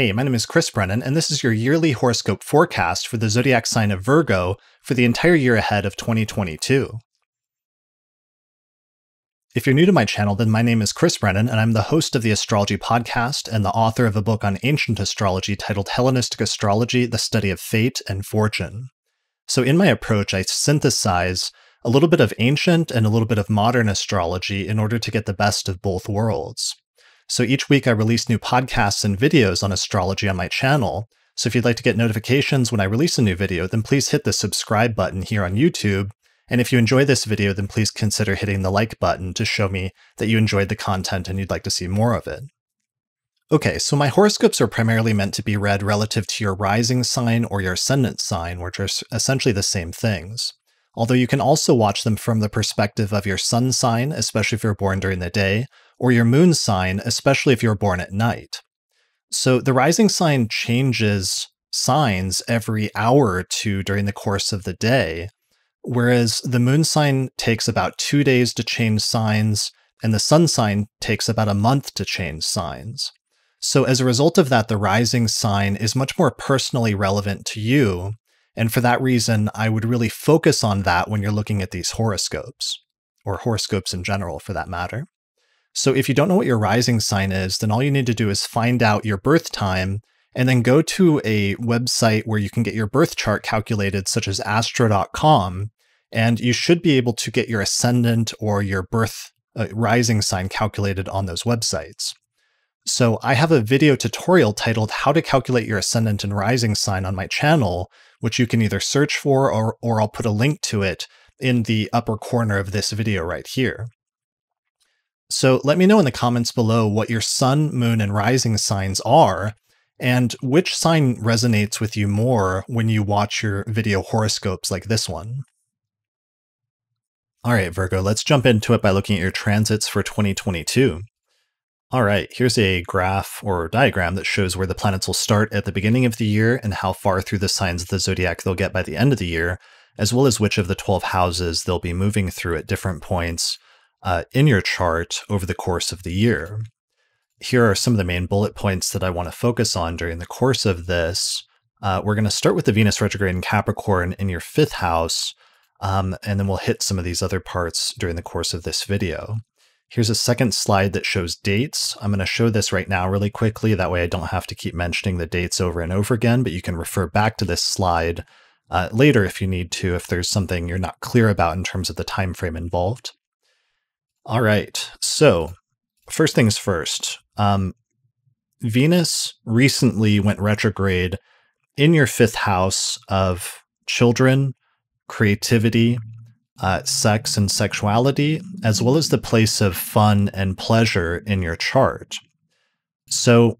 Hey, my name is Chris Brennan, and this is your yearly horoscope forecast for the zodiac sign of Virgo for the entire year ahead of 2022. If you're new to my channel, then my name is Chris Brennan, and I'm the host of the Astrology Podcast and the author of a book on ancient astrology titled Hellenistic Astrology The Study of Fate and Fortune. So, in my approach, I synthesize a little bit of ancient and a little bit of modern astrology in order to get the best of both worlds. So each week I release new podcasts and videos on astrology on my channel. So if you'd like to get notifications when I release a new video, then please hit the subscribe button here on YouTube. And if you enjoy this video, then please consider hitting the like button to show me that you enjoyed the content and you'd like to see more of it. Okay, so my horoscopes are primarily meant to be read relative to your rising sign or your ascendant sign, which are essentially the same things. Although you can also watch them from the perspective of your sun sign, especially if you're born during the day, or your moon sign, especially if you're born at night. So the rising sign changes signs every hour or two during the course of the day, whereas the moon sign takes about two days to change signs, and the sun sign takes about a month to change signs. So, as a result of that, the rising sign is much more personally relevant to you. And for that reason, I would really focus on that when you're looking at these horoscopes, or horoscopes in general for that matter. So if you don't know what your rising sign is, then all you need to do is find out your birth time and then go to a website where you can get your birth chart calculated, such as astro.com, and you should be able to get your ascendant or your birth uh, rising sign calculated on those websites. So I have a video tutorial titled How to Calculate Your Ascendant and Rising Sign on my channel, which you can either search for or, or I'll put a link to it in the upper corner of this video right here. So let me know in the comments below what your sun, moon, and rising signs are, and which sign resonates with you more when you watch your video horoscopes like this one. All right, Virgo, let's jump into it by looking at your transits for 2022. All right, here's a graph or diagram that shows where the planets will start at the beginning of the year and how far through the signs of the zodiac they'll get by the end of the year, as well as which of the 12 houses they'll be moving through at different points uh, in your chart over the course of the year. Here are some of the main bullet points that I want to focus on during the course of this. Uh, we're going to start with the Venus retrograde in Capricorn in your fifth house, um, and then we'll hit some of these other parts during the course of this video. Here's a second slide that shows dates. I'm going to show this right now really quickly. That way I don't have to keep mentioning the dates over and over again, but you can refer back to this slide uh, later if you need to, if there's something you're not clear about in terms of the time frame involved. All right. So, first things first. Um, Venus recently went retrograde in your fifth house of children, creativity, uh, sex, and sexuality, as well as the place of fun and pleasure in your chart. So,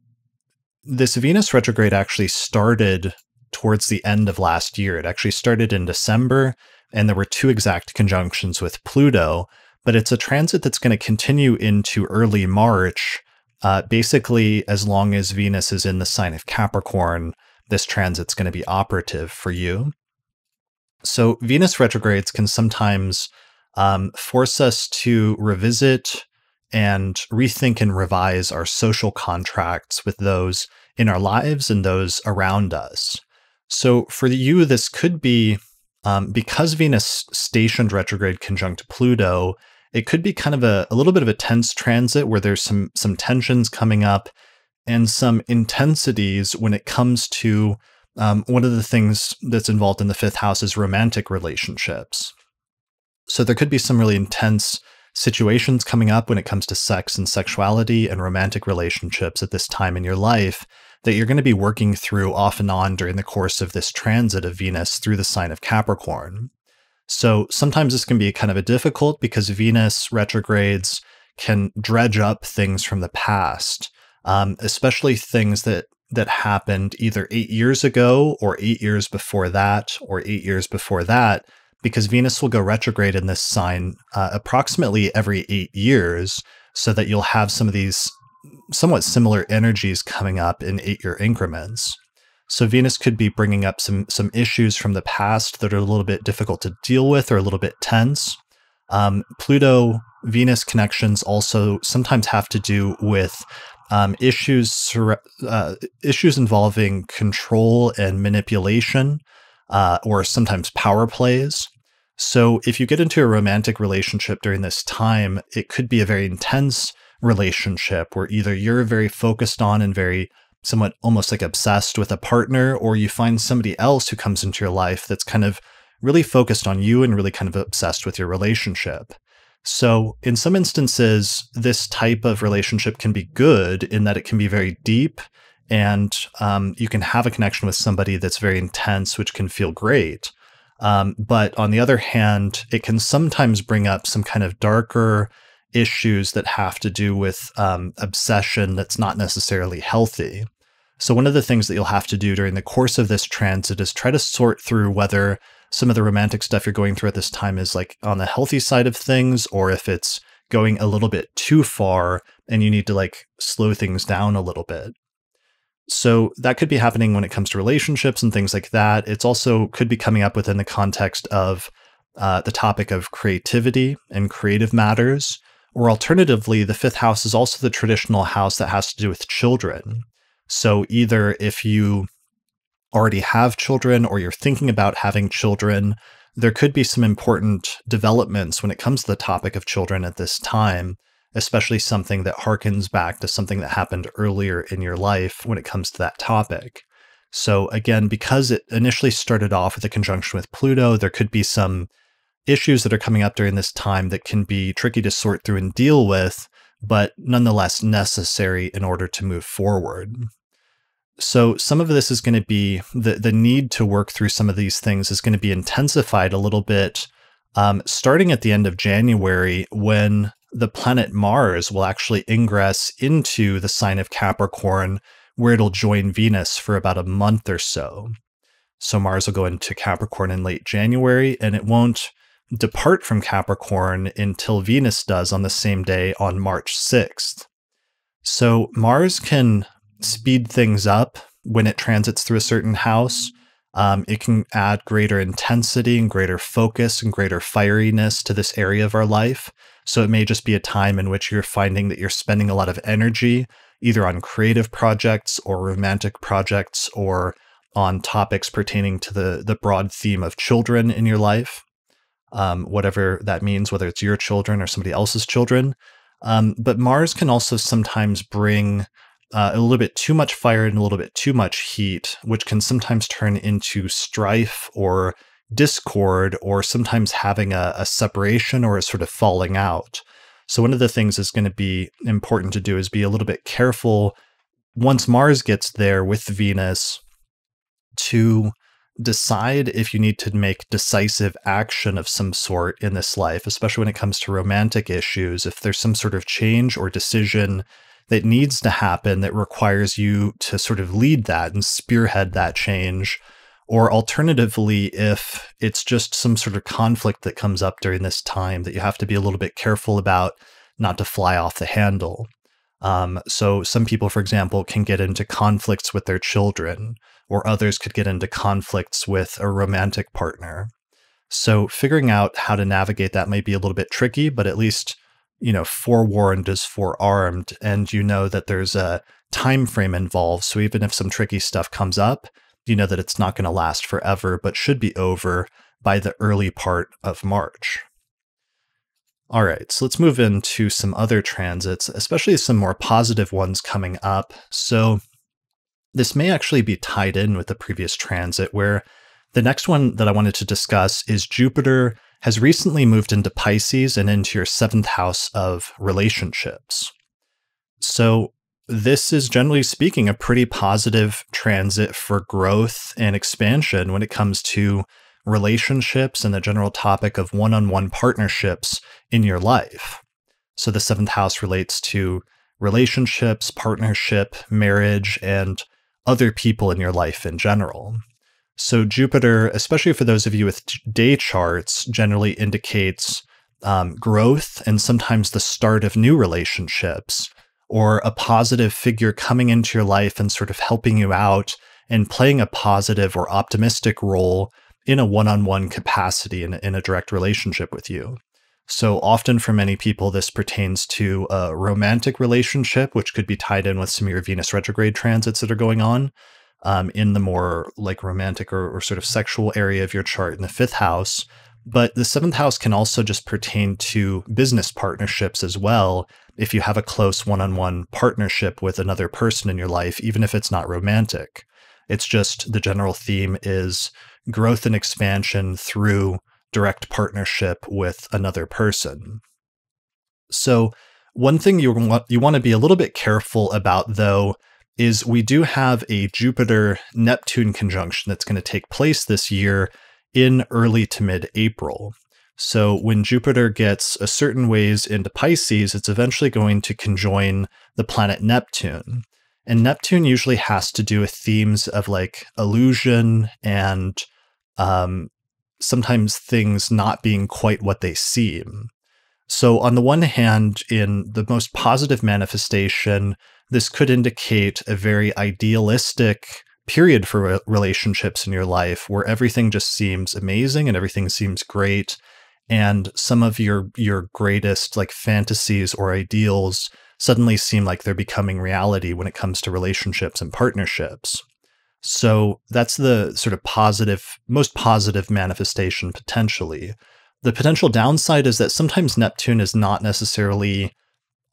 this Venus retrograde actually started towards the end of last year. It actually started in December, and there were two exact conjunctions with Pluto but it's a transit that's going to continue into early March. Uh, basically, as long as Venus is in the sign of Capricorn, this transit's going to be operative for you. So, Venus retrogrades can sometimes um, force us to revisit and rethink and revise our social contracts with those in our lives and those around us. So, for you, this could be um, because Venus stationed retrograde conjunct Pluto it could be kind of a, a little bit of a tense transit where there's some some tensions coming up and some intensities when it comes to um, one of the things that's involved in the fifth house is romantic relationships. So there could be some really intense situations coming up when it comes to sex and sexuality and romantic relationships at this time in your life that you're going to be working through off and on during the course of this transit of Venus through the sign of Capricorn. So sometimes this can be kind of a difficult because Venus retrogrades can dredge up things from the past, um, especially things that that happened either eight years ago or eight years before that or eight years before that, because Venus will go retrograde in this sign uh, approximately every eight years, so that you'll have some of these somewhat similar energies coming up in eight year increments. So Venus could be bringing up some some issues from the past that are a little bit difficult to deal with or a little bit tense. Um, Pluto Venus connections also sometimes have to do with um, issues uh, issues involving control and manipulation, uh, or sometimes power plays. So, if you get into a romantic relationship during this time, it could be a very intense relationship where either you're very focused on and very somewhat almost like obsessed with a partner, or you find somebody else who comes into your life that's kind of really focused on you and really kind of obsessed with your relationship. So, in some instances, this type of relationship can be good in that it can be very deep and um, you can have a connection with somebody that's very intense, which can feel great. Um, but on the other hand, it can sometimes bring up some kind of darker issues that have to do with um, obsession that's not necessarily healthy. So, one of the things that you'll have to do during the course of this transit is try to sort through whether some of the romantic stuff you're going through at this time is like on the healthy side of things, or if it's going a little bit too far and you need to like slow things down a little bit. So that could be happening when it comes to relationships and things like that. It's also could be coming up within the context of uh, the topic of creativity and creative matters. Or alternatively, the fifth house is also the traditional house that has to do with children. So either if you already have children or you're thinking about having children, there could be some important developments when it comes to the topic of children at this time, especially something that harkens back to something that happened earlier in your life when it comes to that topic. So, again, because it initially started off with a conjunction with Pluto, there could be some issues that are coming up during this time that can be tricky to sort through and deal with, but nonetheless necessary in order to move forward. So some of this is going to be the the need to work through some of these things is going to be intensified a little bit, um, starting at the end of January when the planet Mars will actually ingress into the sign of Capricorn, where it'll join Venus for about a month or so. So Mars will go into Capricorn in late January, and it won't depart from Capricorn until Venus does on the same day on March 6th. So Mars can speed things up when it transits through a certain house. Um, it can add greater intensity and greater focus and greater fieriness to this area of our life. So it may just be a time in which you're finding that you're spending a lot of energy either on creative projects or romantic projects or on topics pertaining to the, the broad theme of children in your life, um, whatever that means, whether it's your children or somebody else's children. Um, but Mars can also sometimes bring uh, a little bit too much fire and a little bit too much heat, which can sometimes turn into strife or discord, or sometimes having a, a separation or a sort of falling out. So, one of the things that's going to be important to do is be a little bit careful once Mars gets there with Venus to decide if you need to make decisive action of some sort in this life, especially when it comes to romantic issues. If there's some sort of change or decision that needs to happen that requires you to sort of lead that and spearhead that change. Or alternatively, if it's just some sort of conflict that comes up during this time that you have to be a little bit careful about not to fly off the handle. Um, so, some people, for example, can get into conflicts with their children, or others could get into conflicts with a romantic partner. So, figuring out how to navigate that might be a little bit tricky, but at least you know, forewarned is forearmed, and you know that there's a time frame involved. So even if some tricky stuff comes up, you know that it's not going to last forever, but should be over by the early part of March. All right, so let's move into some other transits, especially some more positive ones coming up. So this may actually be tied in with the previous transit, where the next one that I wanted to discuss is Jupiter has recently moved into Pisces and into your seventh house of relationships. So, this is generally speaking a pretty positive transit for growth and expansion when it comes to relationships and the general topic of one on one partnerships in your life. So, the seventh house relates to relationships, partnership, marriage, and other people in your life in general. So Jupiter, especially for those of you with day charts, generally indicates um, growth and sometimes the start of new relationships or a positive figure coming into your life and sort of helping you out and playing a positive or optimistic role in a one-on-one capacity in, in a direct relationship with you. So often for many people, this pertains to a romantic relationship, which could be tied in with some of your Venus retrograde transits that are going on um, in the more like romantic or, or sort of sexual area of your chart in the fifth house. But the seventh house can also just pertain to business partnerships as well. If you have a close one on one partnership with another person in your life, even if it's not romantic, it's just the general theme is growth and expansion through direct partnership with another person. So, one thing you want you want to be a little bit careful about though is we do have a Jupiter Neptune conjunction that's going to take place this year in early to mid April. So when Jupiter gets a certain ways into Pisces, it's eventually going to conjoin the planet Neptune. And Neptune usually has to do with themes of like illusion and um, sometimes things not being quite what they seem. So, on the one hand, in the most positive manifestation, this could indicate a very idealistic period for relationships in your life where everything just seems amazing and everything seems great and some of your your greatest like fantasies or ideals suddenly seem like they're becoming reality when it comes to relationships and partnerships. So that's the sort of positive, most positive manifestation potentially. The potential downside is that sometimes Neptune is not necessarily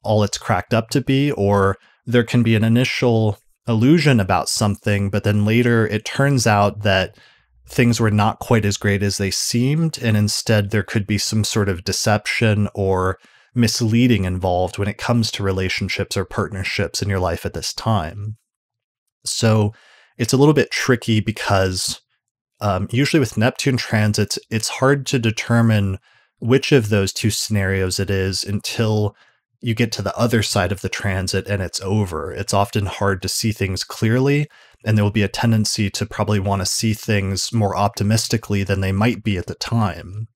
all it's cracked up to be, or there can be an initial illusion about something, but then later it turns out that things were not quite as great as they seemed, and instead there could be some sort of deception or misleading involved when it comes to relationships or partnerships in your life at this time. So it's a little bit tricky because um, usually with Neptune transits, it's hard to determine which of those two scenarios it is until you get to the other side of the transit and it's over. It's often hard to see things clearly, and there will be a tendency to probably want to see things more optimistically than they might be at the time.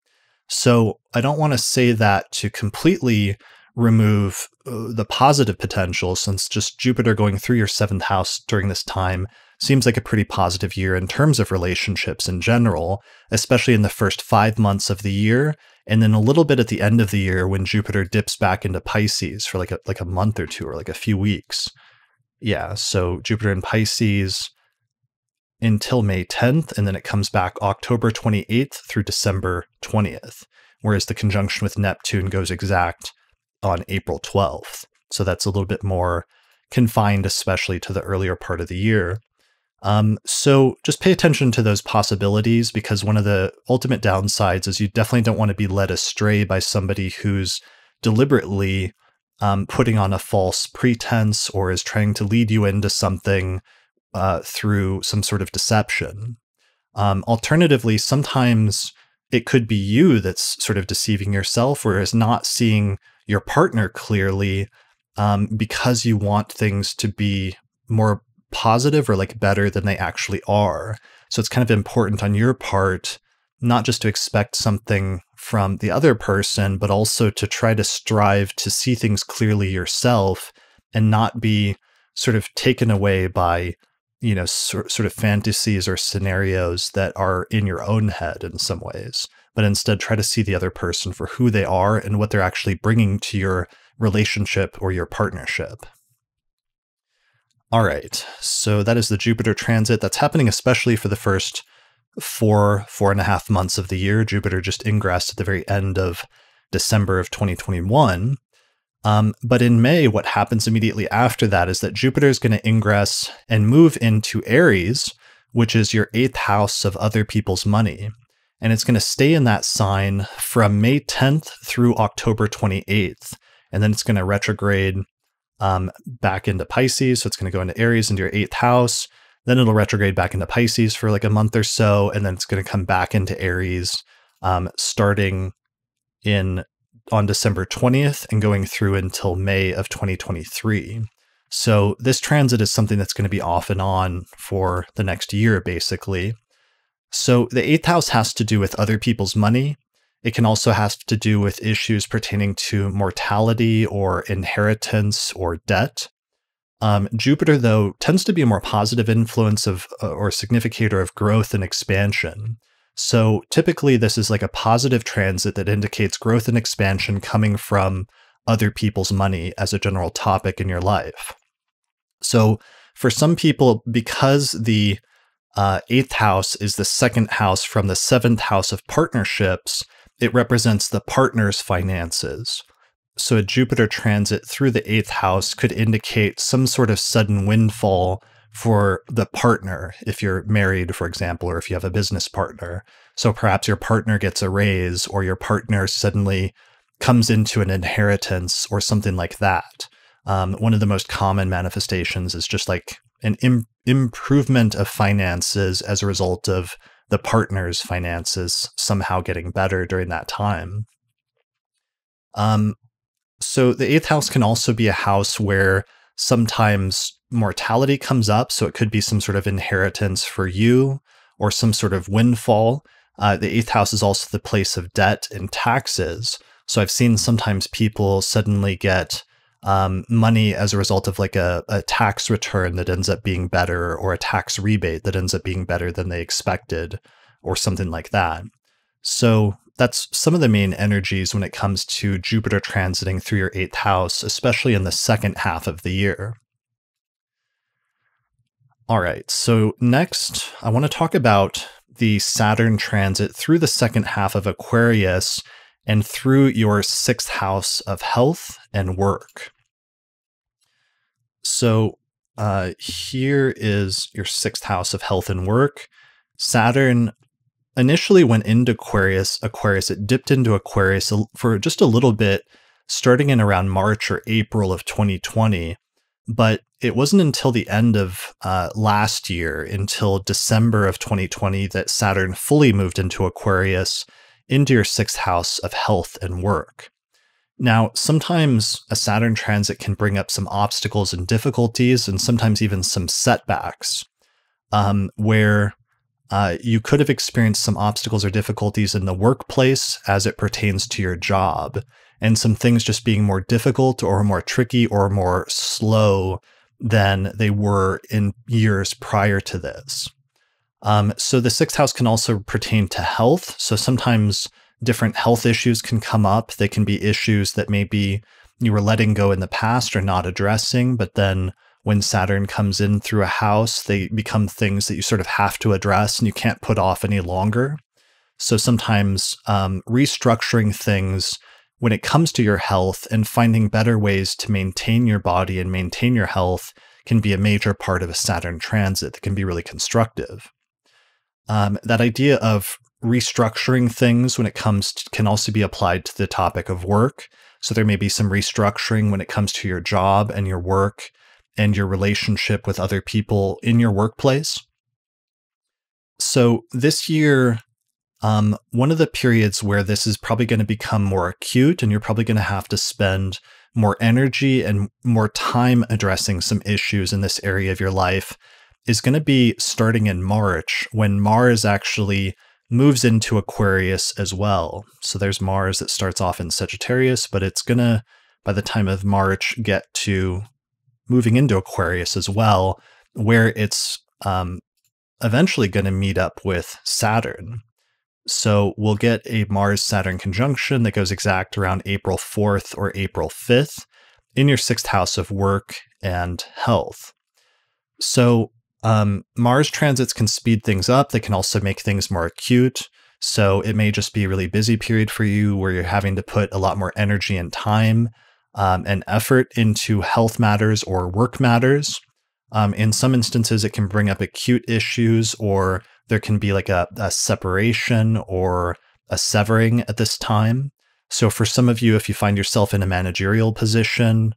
So I don't want to say that to completely remove uh, the positive potential, since just Jupiter going through your seventh house during this time seems like a pretty positive year in terms of relationships in general, especially in the first five months of the year, and then a little bit at the end of the year when Jupiter dips back into Pisces for like a like a month or two or like a few weeks. Yeah, so Jupiter in Pisces until May 10th, and then it comes back October 28th through December 20th, whereas the conjunction with Neptune goes exact on April 12th. So that's a little bit more confined, especially to the earlier part of the year. Um, so just pay attention to those possibilities because one of the ultimate downsides is you definitely don't want to be led astray by somebody who's deliberately um, putting on a false pretense or is trying to lead you into something uh, through some sort of deception. Um, alternatively, sometimes it could be you that's sort of deceiving yourself, whereas not seeing your partner clearly um, because you want things to be more positive or like better than they actually are. So it's kind of important on your part not just to expect something from the other person, but also to try to strive to see things clearly yourself and not be sort of taken away by, you know, sort, of fantasies or scenarios that are in your own head in some ways, but instead try to see the other person for who they are and what they're actually bringing to your relationship or your partnership. All right, so that is the Jupiter transit. That's happening especially for the first four, four and a half months of the year. Jupiter just ingressed at the very end of December of 2021. Um, but in May, what happens immediately after that is that Jupiter is going to ingress and move into Aries, which is your eighth house of other people's money. And it's going to stay in that sign from May 10th through October 28th. And then it's going to retrograde um, back into Pisces. So it's going to go into Aries into your eighth house. Then it'll retrograde back into Pisces for like a month or so. And then it's going to come back into Aries um, starting in on December 20th and going through until May of 2023. So this transit is something that's going to be off and on for the next year, basically. So the eighth house has to do with other people's money it can also have to do with issues pertaining to mortality or inheritance or debt. Um, Jupiter, though, tends to be a more positive influence of uh, or significator of growth and expansion. So typically, this is like a positive transit that indicates growth and expansion coming from other people's money as a general topic in your life. So for some people, because the uh, eighth house is the second house from the seventh house of partnerships, it represents the partner's finances. So a Jupiter transit through the eighth house could indicate some sort of sudden windfall for the partner if you're married, for example, or if you have a business partner. So perhaps your partner gets a raise or your partner suddenly comes into an inheritance or something like that. Um, one of the most common manifestations is just like an Im- improvement of finances as a result of the partner's finances somehow getting better during that time. Um, so the eighth house can also be a house where sometimes mortality comes up. So it could be some sort of inheritance for you or some sort of windfall. Uh, the eighth house is also the place of debt and taxes. So I've seen sometimes people suddenly get um, money as a result of like a, a tax return that ends up being better or a tax rebate that ends up being better than they expected or something like that. So that's some of the main energies when it comes to Jupiter transiting through your eighth house, especially in the second half of the year. All right, so next I want to talk about the Saturn transit through the second half of Aquarius and through your sixth house of health and work. So uh, here is your sixth house of health and work. Saturn initially went into Aquarius. Aquarius, it dipped into Aquarius for just a little bit, starting in around March or April of 2020. But it wasn't until the end of uh, last year, until December of 2020, that Saturn fully moved into Aquarius into your sixth house of health and work. Now, sometimes a Saturn transit can bring up some obstacles and difficulties, and sometimes even some setbacks, um, where uh, you could have experienced some obstacles or difficulties in the workplace as it pertains to your job, and some things just being more difficult or more tricky or more slow than they were in years prior to this. Um, so the sixth house can also pertain to health. So sometimes different health issues can come up. They can be issues that maybe you were letting go in the past or not addressing, but then when Saturn comes in through a house, they become things that you sort of have to address and you can't put off any longer. So sometimes um, restructuring things when it comes to your health and finding better ways to maintain your body and maintain your health can be a major part of a Saturn transit that can be really constructive. Um, that idea of restructuring things when it comes to, can also be applied to the topic of work. So there may be some restructuring when it comes to your job and your work and your relationship with other people in your workplace. So this year, um, one of the periods where this is probably going to become more acute, and you're probably going to have to spend more energy and more time addressing some issues in this area of your life, is going to be starting in March when Mars actually moves into Aquarius as well. So there's Mars that starts off in Sagittarius, but it's going to, by the time of March, get to moving into Aquarius as well, where it's um, eventually going to meet up with Saturn. So we'll get a Mars Saturn conjunction that goes exact around April 4th or April 5th in your sixth house of work and health. So um, Mars transits can speed things up. They can also make things more acute. So it may just be a really busy period for you where you're having to put a lot more energy and time um, and effort into health matters or work matters. Um, in some instances, it can bring up acute issues, or there can be like a, a separation or a severing at this time. So, for some of you, if you find yourself in a managerial position,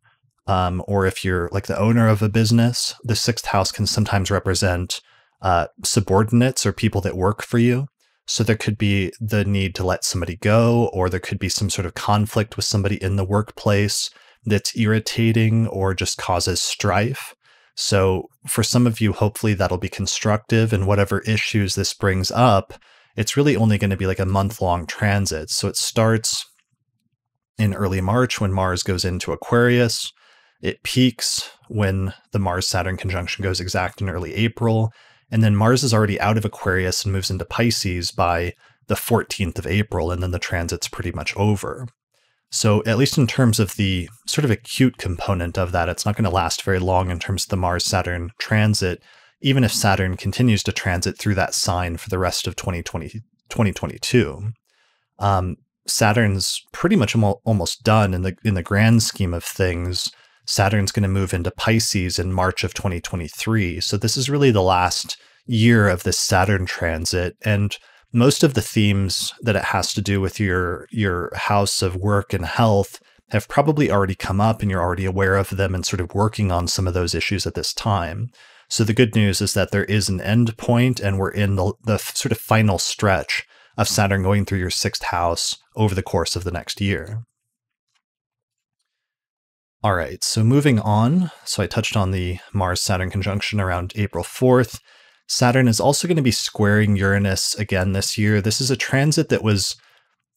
um, or if you're like the owner of a business, the sixth house can sometimes represent uh, subordinates or people that work for you. So there could be the need to let somebody go, or there could be some sort of conflict with somebody in the workplace that's irritating or just causes strife. So for some of you, hopefully that'll be constructive, and whatever issues this brings up, it's really only going to be like a month long transit. So it starts in early March when Mars goes into Aquarius. It peaks when the Mars Saturn conjunction goes exact in early April, And then Mars is already out of Aquarius and moves into Pisces by the 14th of April, and then the transit's pretty much over. So, at least in terms of the sort of acute component of that, it's not going to last very long in terms of the Mars Saturn transit, even if Saturn continues to transit through that sign for the rest of 2020, 2022. Um, Saturn's pretty much almost done in the in the grand scheme of things. Saturn's going to move into Pisces in March of 2023. So this is really the last year of this Saturn transit and most of the themes that it has to do with your your house of work and health have probably already come up and you're already aware of them and sort of working on some of those issues at this time. So the good news is that there is an end point and we're in the, the sort of final stretch of Saturn going through your sixth house over the course of the next year. All right, so moving on. So I touched on the Mars Saturn conjunction around April 4th. Saturn is also going to be squaring Uranus again this year. This is a transit that was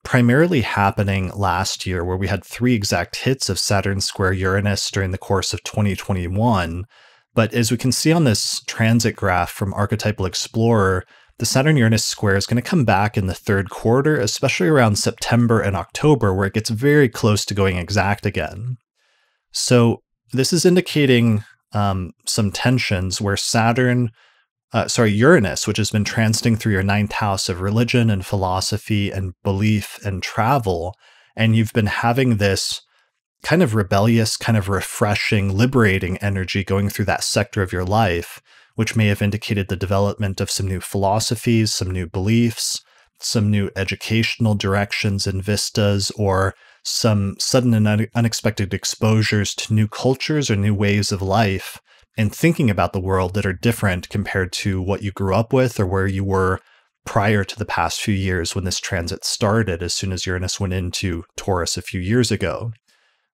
primarily happening last year, where we had three exact hits of Saturn square Uranus during the course of 2021. But as we can see on this transit graph from Archetypal Explorer, the Saturn Uranus square is going to come back in the third quarter, especially around September and October, where it gets very close to going exact again. So, this is indicating um, some tensions where Saturn uh, sorry, Uranus, which has been transiting through your ninth house of religion and philosophy and belief and travel. And you've been having this kind of rebellious, kind of refreshing, liberating energy going through that sector of your life, which may have indicated the development of some new philosophies, some new beliefs, some new educational directions and vistas, or some sudden and unexpected exposures to new cultures or new ways of life and thinking about the world that are different compared to what you grew up with or where you were prior to the past few years when this transit started, as soon as Uranus went into Taurus a few years ago.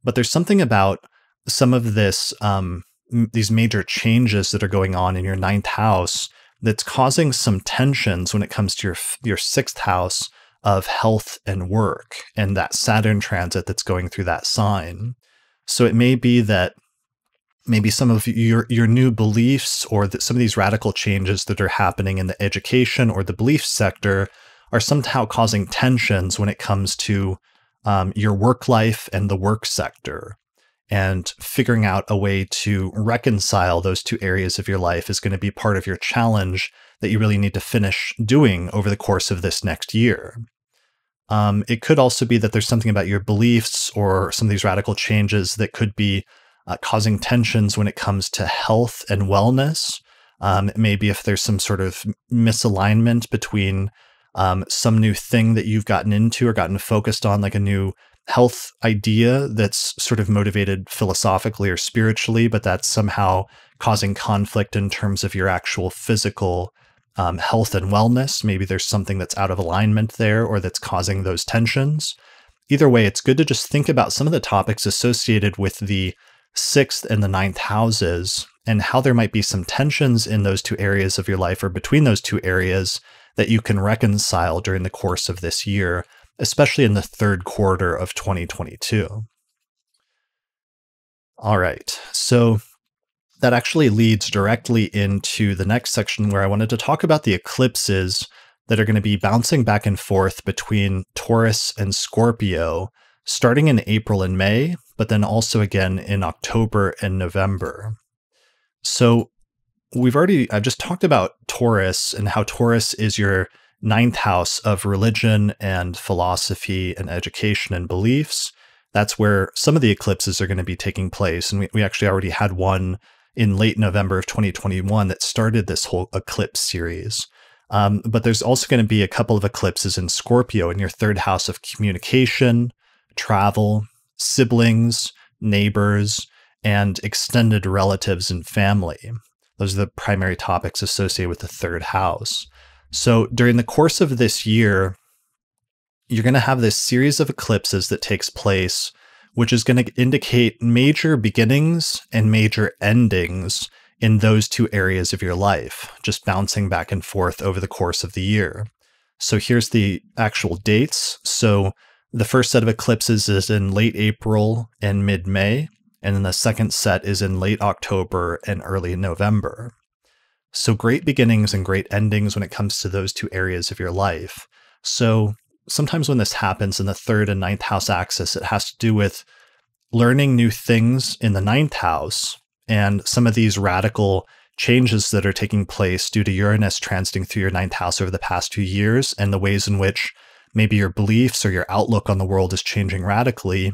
But there's something about some of this, um, these major changes that are going on in your ninth house that's causing some tensions when it comes to your your sixth house of health and work and that Saturn transit that's going through that sign. So it may be that maybe some of your your new beliefs or that some of these radical changes that are happening in the education or the belief sector are somehow causing tensions when it comes to um, your work life and the work sector. And figuring out a way to reconcile those two areas of your life is going to be part of your challenge that you really need to finish doing over the course of this next year. Um, it could also be that there's something about your beliefs or some of these radical changes that could be uh, causing tensions when it comes to health and wellness. Um, maybe if there's some sort of misalignment between um, some new thing that you've gotten into or gotten focused on, like a new health idea that's sort of motivated philosophically or spiritually, but that's somehow causing conflict in terms of your actual physical um, health and wellness. Maybe there's something that's out of alignment there or that's causing those tensions. Either way, it's good to just think about some of the topics associated with the sixth and the ninth houses and how there might be some tensions in those two areas of your life or between those two areas that you can reconcile during the course of this year, especially in the third quarter of 2022. All right, so that actually leads directly into the next section where I wanted to talk about the eclipses that are going to be bouncing back and forth between Taurus and Scorpio starting in April and May, but then also again in October and November. So we've already, I've just talked about Taurus and how Taurus is your ninth house of religion and philosophy and education and beliefs. That's where some of the eclipses are going to be taking place. And we, we actually already had one in late November of 2021 that started this whole eclipse series. Um, but there's also going to be a couple of eclipses in Scorpio in your third house of communication, travel, siblings, neighbors, and extended relatives and family. Those are the primary topics associated with the third house. So during the course of this year, you're going to have this series of eclipses that takes place, which is going to indicate major beginnings and major endings in those two areas of your life, just bouncing back and forth over the course of the year. So here's the actual dates. So the first set of eclipses is in late April and mid May, and then the second set is in late October and early November. So, great beginnings and great endings when it comes to those two areas of your life. So, sometimes when this happens in the third and ninth house axis, it has to do with learning new things in the ninth house and some of these radical changes that are taking place due to Uranus transiting through your ninth house over the past few years and the ways in which maybe your beliefs or your outlook on the world is changing radically.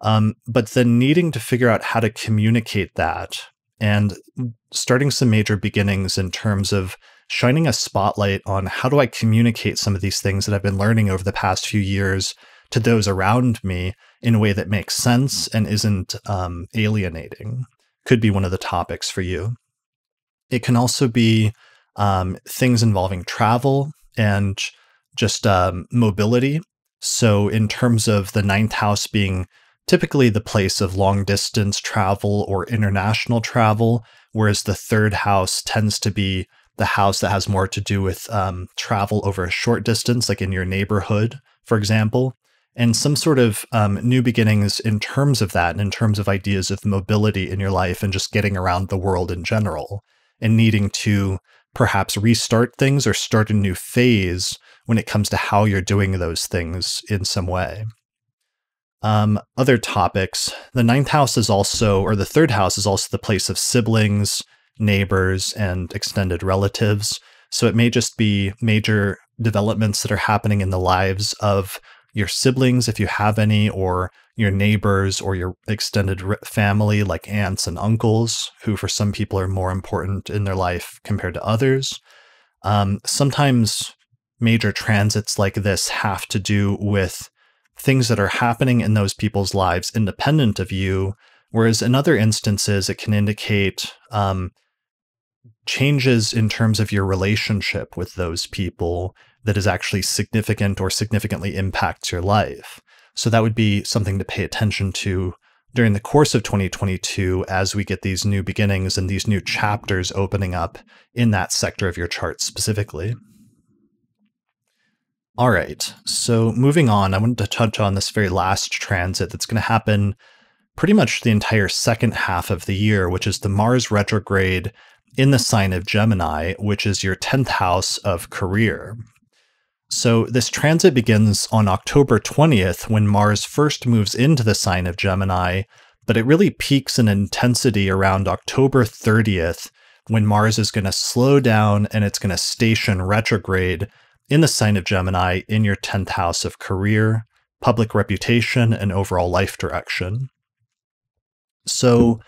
Um, but then needing to figure out how to communicate that and starting some major beginnings in terms of shining a spotlight on how do I communicate some of these things that I've been learning over the past few years to those around me in a way that makes sense and isn't um, alienating. Could be one of the topics for you. It can also be um, things involving travel and just um, mobility. So, in terms of the ninth house being typically the place of long distance travel or international travel, whereas the third house tends to be the house that has more to do with um, travel over a short distance, like in your neighborhood, for example, and some sort of um, new beginnings in terms of that and in terms of ideas of mobility in your life and just getting around the world in general and needing to perhaps restart things or start a new phase when it comes to how you're doing those things in some way. Um, other topics. The ninth house is also, or the third house is also the place of siblings, neighbors, and extended relatives. So it may just be major developments that are happening in the lives of your siblings, if you have any, or your neighbors or your extended family, like aunts and uncles, who for some people are more important in their life compared to others. Um, sometimes major transits like this have to do with things that are happening in those people's lives independent of you, whereas in other instances, it can indicate um, changes in terms of your relationship with those people that is actually significant or significantly impacts your life. So that would be something to pay attention to during the course of 2022 as we get these new beginnings and these new chapters opening up in that sector of your chart specifically. All right, so moving on, I wanted to touch on this very last transit that's going to happen pretty much the entire second half of the year, which is the Mars retrograde in the sign of Gemini, which is your 10th house of career. So, this transit begins on October 20th when Mars first moves into the sign of Gemini, but it really peaks in intensity around October 30th when Mars is going to slow down and it's going to station retrograde in the sign of Gemini in your 10th house of career, public reputation, and overall life direction. So,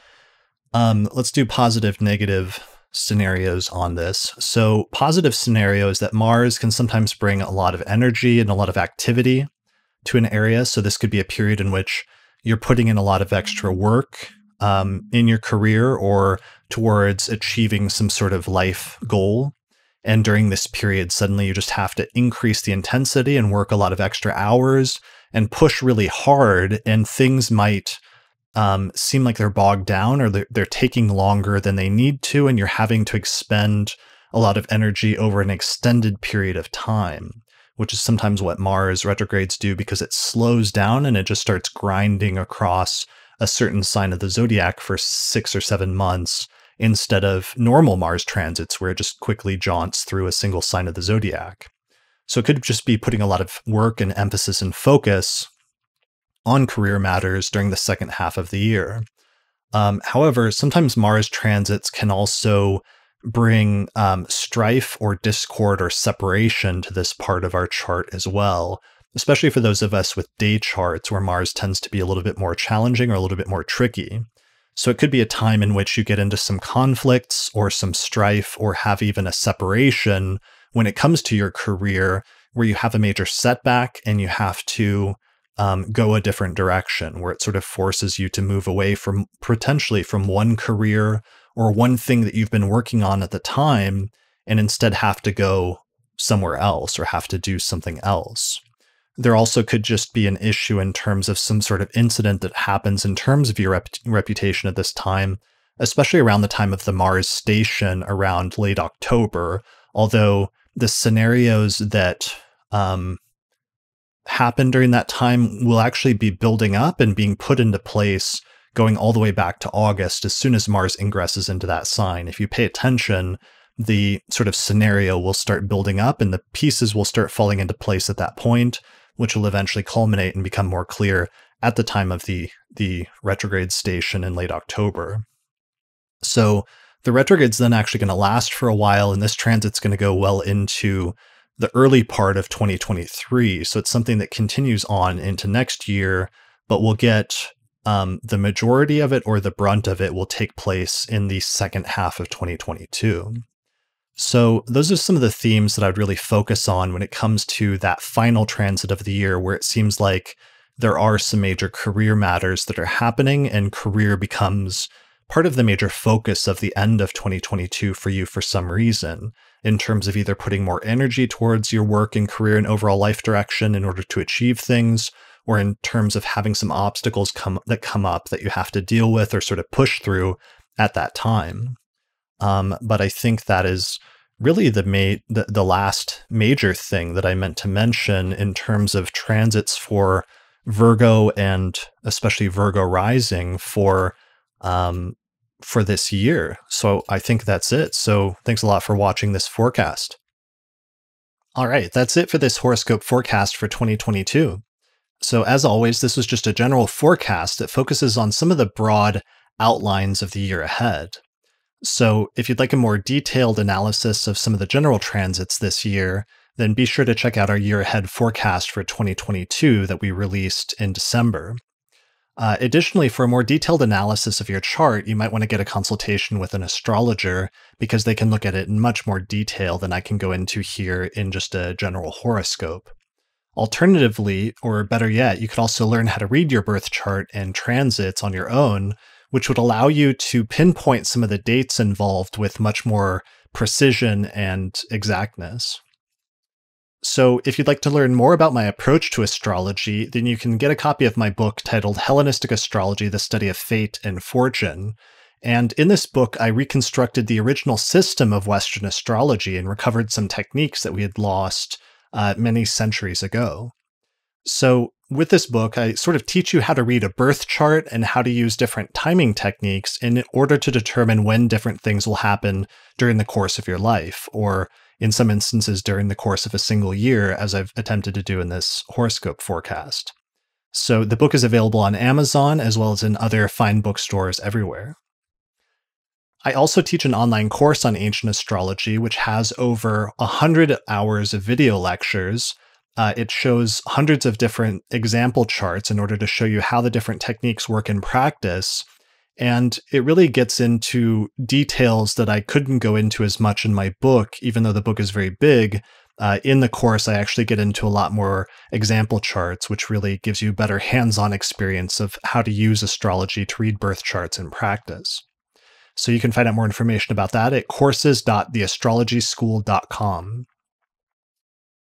um, let's do positive, negative scenarios on this. So, positive scenarios that Mars can sometimes bring a lot of energy and a lot of activity to an area. So, this could be a period in which you're putting in a lot of extra work um, in your career or towards achieving some sort of life goal. And during this period, suddenly you just have to increase the intensity and work a lot of extra hours and push really hard, and things might um, seem like they're bogged down or they're, they're taking longer than they need to, and you're having to expend a lot of energy over an extended period of time, which is sometimes what Mars retrogrades do because it slows down and it just starts grinding across a certain sign of the zodiac for six or seven months instead of normal Mars transits where it just quickly jaunts through a single sign of the zodiac. So it could just be putting a lot of work and emphasis and focus on career matters during the second half of the year. Um, however, sometimes Mars transits can also bring um, strife or discord or separation to this part of our chart as well, especially for those of us with day charts where Mars tends to be a little bit more challenging or a little bit more tricky. So it could be a time in which you get into some conflicts or some strife or have even a separation when it comes to your career where you have a major setback and you have to um, go a different direction, where it sort of forces you to move away from potentially from one career or one thing that you've been working on at the time and instead have to go somewhere else or have to do something else. There also could just be an issue in terms of some sort of incident that happens in terms of your rep- reputation at this time, especially around the time of the Mars station around late October. Although the scenarios that um, happen during that time will actually be building up and being put into place going all the way back to August as soon as Mars ingresses into that sign. If you pay attention, the sort of scenario will start building up and the pieces will start falling into place at that point, which will eventually culminate and become more clear at the time of the, the retrograde station in late October. So the retrograde's then actually going to last for a while, and this transit's going to go well into the early part of 2023. So it's something that continues on into next year, but we'll get um, the majority of it or the brunt of it will take place in the second half of 2022. So, those are some of the themes that I'd really focus on when it comes to that final transit of the year, where it seems like there are some major career matters that are happening, and career becomes part of the major focus of the end of 2022 for you for some reason, in terms of either putting more energy towards your work and career and overall life direction in order to achieve things, or in terms of having some obstacles come that come up that you have to deal with or sort of push through at that time. Um, but I think that is really the, ma- the the last major thing that I meant to mention in terms of transits for Virgo and especially Virgo rising for um, for this year. So I think that's it. So thanks a lot for watching this forecast. All right, that's it for this horoscope forecast for 2022. So, as always, this was just a general forecast that focuses on some of the broad outlines of the year ahead. So, if you'd like a more detailed analysis of some of the general transits this year, then be sure to check out our year ahead forecast for 2022 that we released in December. Uh, additionally, for a more detailed analysis of your chart, you might want to get a consultation with an astrologer because they can look at it in much more detail than I can go into here in just a general horoscope. Alternatively, or better yet, you could also learn how to read your birth chart and transits on your own, which would allow you to pinpoint some of the dates involved with much more precision and exactness. So, if you'd like to learn more about my approach to astrology, then you can get a copy of my book titled Hellenistic Astrology The Study of Fate and Fortune. And in this book, I reconstructed the original system of Western astrology and recovered some techniques that we had lost uh, many centuries ago. So, with this book, I sort of teach you how to read a birth chart and how to use different timing techniques in order to determine when different things will happen during the course of your life, or in some instances during the course of a single year, as I've attempted to do in this horoscope forecast. So, the book is available on Amazon as well as in other fine bookstores everywhere. I also teach an online course on ancient astrology, which has over 100 hours of video lectures. Uh, it shows hundreds of different example charts in order to show you how the different techniques work in practice. And it really gets into details that I couldn't go into as much in my book, even though the book is very big. Uh, in the course, I actually get into a lot more example charts, which really gives you better hands on experience of how to use astrology to read birth charts in practice. So you can find out more information about that at courses.theastrologyschool.com.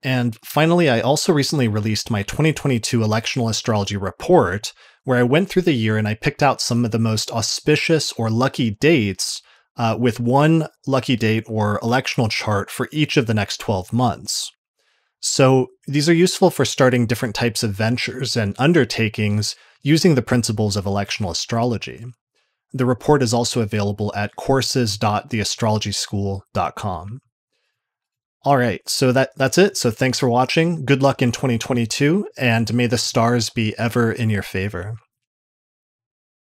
And finally, I also recently released my 2022 electional astrology report, where I went through the year and I picked out some of the most auspicious or lucky dates uh, with one lucky date or electional chart for each of the next 12 months. So these are useful for starting different types of ventures and undertakings using the principles of electional astrology. The report is also available at courses.theastrologyschool.com. All right, so that that's it. So thanks for watching. Good luck in 2022 and may the stars be ever in your favor.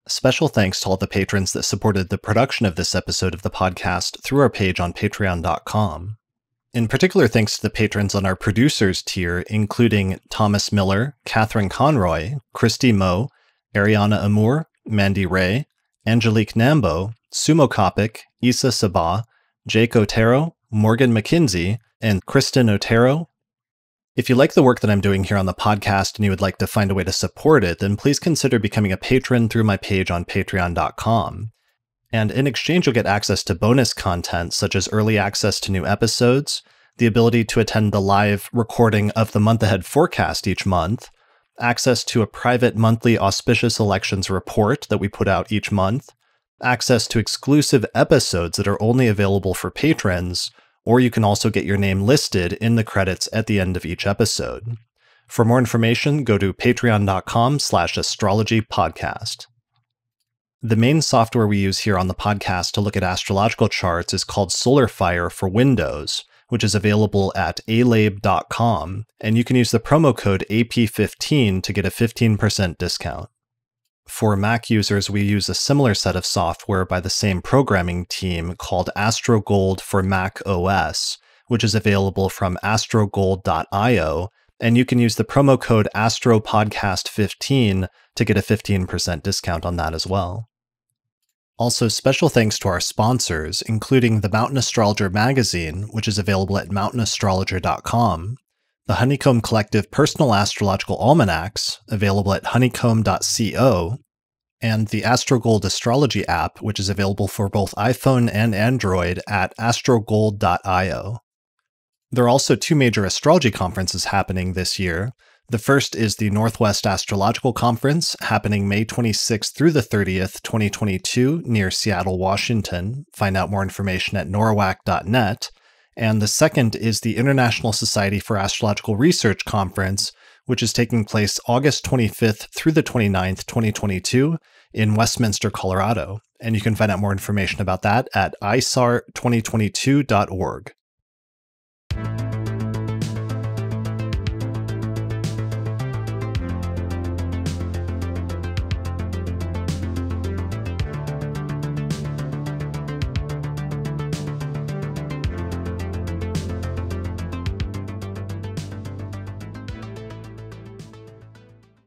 Special thanks to all the patrons that supported the production of this episode of the podcast through our page on patreon.com. In particular, thanks to the patrons on our producers tier, including Thomas Miller, Catherine Conroy, Christy Moe, Ariana Amour, Mandy Ray, Angelique Nambo, Sumo Kopic, Isa Sabah, Jake Otero, Morgan McKinsey, and Kristen Otero. If you like the work that I'm doing here on the podcast and you would like to find a way to support it, then please consider becoming a patron through my page on patreon.com. And in exchange, you'll get access to bonus content such as early access to new episodes, the ability to attend the live recording of the month ahead forecast each month, access to a private monthly auspicious elections report that we put out each month, access to exclusive episodes that are only available for patrons, or you can also get your name listed in the credits at the end of each episode. For more information, go to patreon.com slash astrology podcast. The main software we use here on the podcast to look at astrological charts is called SolarFire for Windows, which is available at alabe.com, and you can use the promo code AP15 to get a 15% discount. For Mac users, we use a similar set of software by the same programming team called AstroGold for Mac OS, which is available from astrogold.io, and you can use the promo code AstroPodcast15 to get a 15% discount on that as well. Also, special thanks to our sponsors, including the Mountain Astrologer magazine, which is available at mountainastrologer.com, the Honeycomb Collective Personal Astrological Almanacs, available at honeycomb.co, and the AstroGold Astrology app, which is available for both iPhone and Android at astrogold.io. There are also two major astrology conferences happening this year. The first is the Northwest Astrological Conference, happening May 26th through the 30th, 2022, near Seattle, Washington. Find out more information at norwac.net. And the second is the International Society for Astrological Research Conference, which is taking place August 25th through the 29th, 2022, in Westminster, Colorado. And you can find out more information about that at isar2022.org.